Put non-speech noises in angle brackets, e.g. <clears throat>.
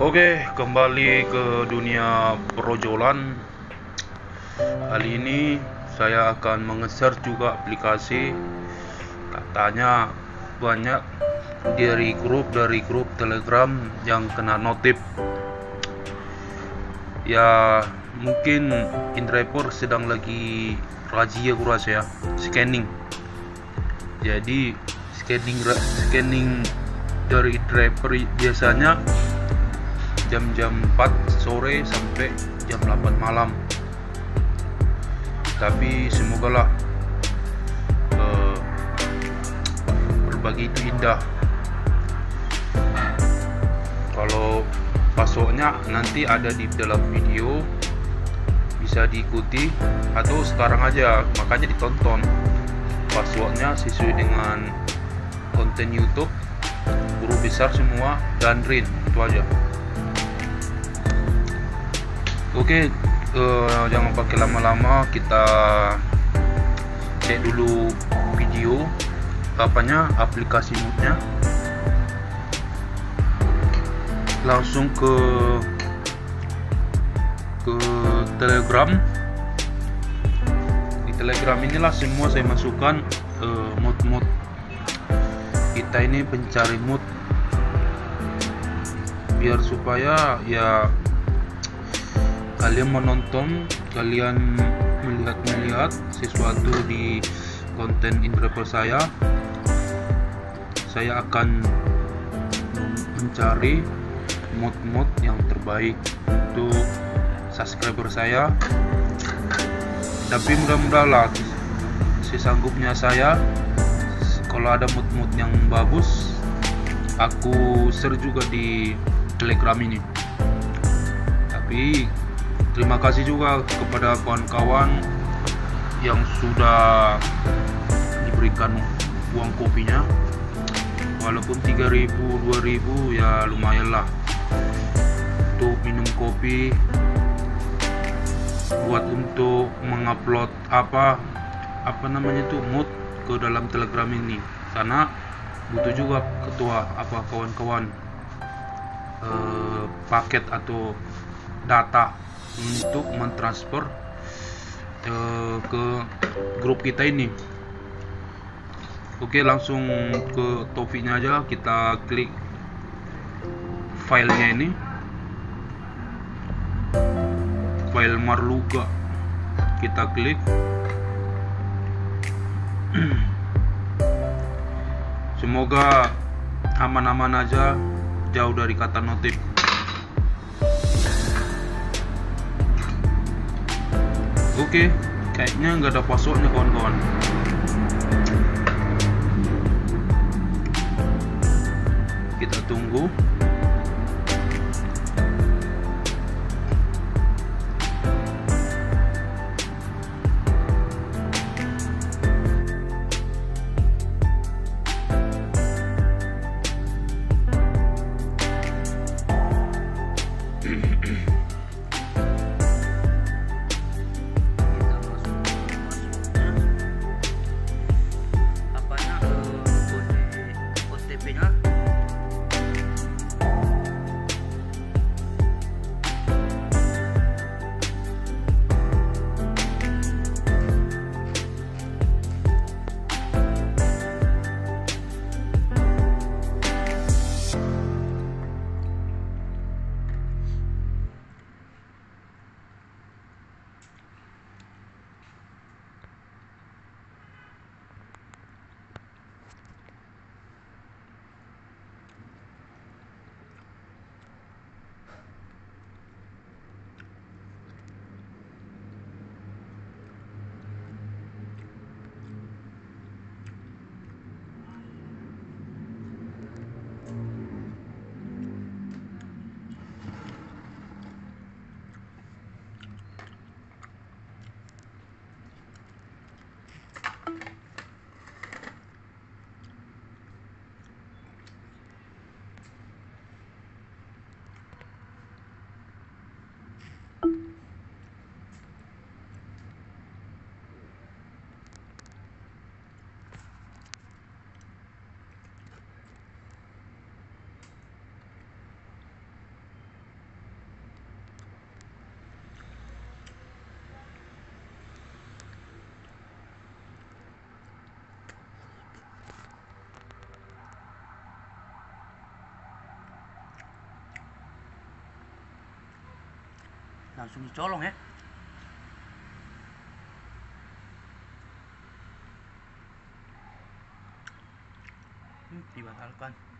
Oke, kembali ke dunia perojolan. Kali ini saya akan mengeser juga aplikasi. Katanya banyak dari grup dari grup Telegram yang kena notif. Ya, mungkin Indrapor sedang lagi razia kurasa ya, scanning. Jadi scanning scanning dari driver biasanya jam-jam 4 sore sampai jam 8 malam. Tapi semoga lah uh, berbagi itu indah. Kalau passwordnya nanti ada di dalam video bisa diikuti. Atau sekarang aja makanya ditonton. Passwordnya sesuai dengan konten YouTube guru besar semua dan Rin itu aja Oke, uh, jangan pakai lama-lama, kita cek dulu video apanya aplikasi moodnya. Langsung ke ke telegram. Di telegram inilah semua saya masukkan uh, mood-mood. Kita ini pencari mood. Biar supaya ya kalian menonton kalian melihat-melihat sesuatu di konten Indrapol saya saya akan mencari mod-mod yang terbaik untuk subscriber saya. Tapi mudah-mudahan lah sesanggupnya saya kalau ada mod-mod yang bagus aku share juga di telegram ini. Tapi terima kasih juga kepada kawan-kawan yang sudah diberikan uang kopinya. Walaupun 3000 2000 ya lumayan lah. Untuk minum kopi buat untuk mengupload apa apa namanya itu mood ke dalam telegram ini. Karena butuh juga ketua apa kawan-kawan eh, paket atau data untuk mentransfer uh, ke grup kita ini. Oke langsung ke topiknya aja kita klik filenya ini. File marluga kita klik. <clears throat> Semoga aman-aman aja jauh dari kata notif Oke, kayaknya nggak ada passwordnya kawan-kawan. Kita tunggu. Langsung dicolong ya. Hmm, dibatalkan